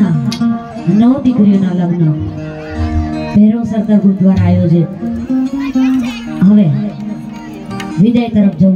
ना नौ दीकरियों ना लग्न भैरव सरकार गुरुद्वारा आयोजित हम विदय तरफ़ जव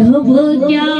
डुब क्या